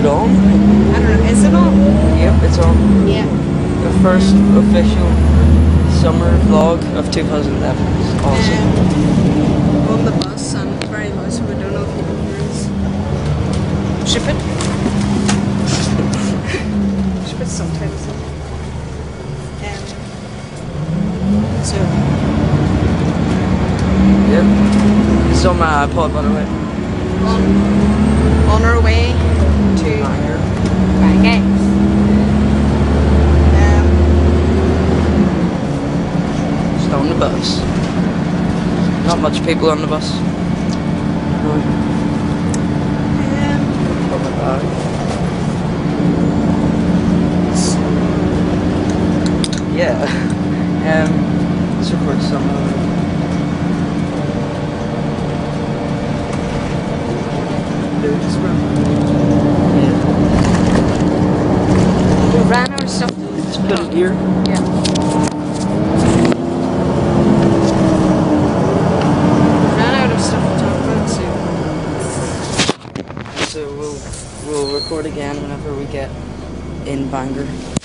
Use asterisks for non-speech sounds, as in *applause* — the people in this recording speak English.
it on? I don't know. Is it on? Yep, it's on. Yeah. The first official summer vlog of 2011. It's awesome. Um, on the bus and it's very loud, so we don't know if you can hear us. Should put. Should put subtitles. Um, so, Yep. It's on my iPod, by the way. on our way to Bangor. Bangay. Um, Just on the bus. Not much people on the bus. *laughs* um. Yeah. Um, let's record some of it. Yeah. we ran our stuff. Let's put it here. Yeah. Ran out of stuff to talk about, so. So we'll we'll record again whenever we get in Bangor.